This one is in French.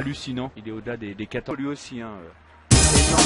hallucinant. Il est au-delà des, des 14. Lui aussi, hein. Euh.